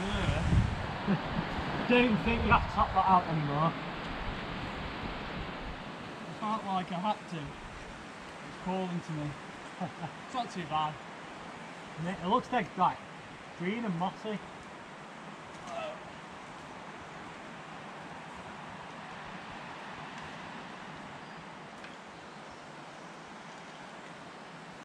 Yeah. don't think you have to tap that out anymore. It's not like I had to. It's calling to me. it's not too bad. It looks dead right. Green and mossy.